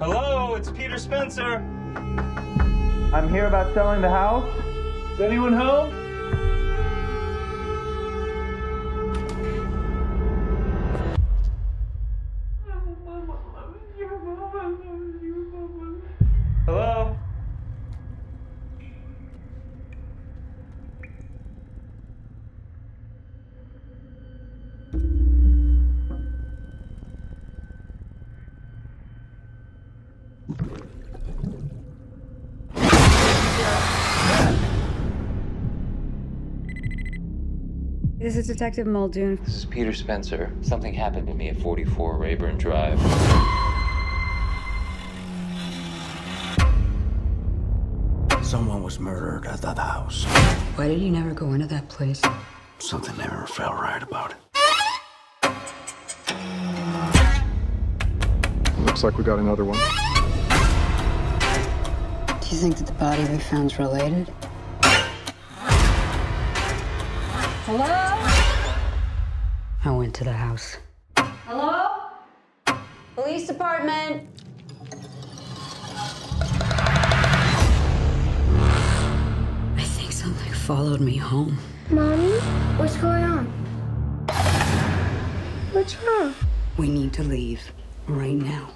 Hello, it's Peter Spencer. I'm here about selling the house. Is anyone home? This is Detective Muldoon. This is Peter Spencer. Something happened to me at 44 Reyburn Drive. Someone was murdered at that house. Why did you never go into that place? Something never felt right about it. Looks like we got another one. Do you think that the body we found's related? Hello? I went to the house. Hello? Police department. I think something followed me home. Mommy, what's going on? What's wrong? We need to leave right now.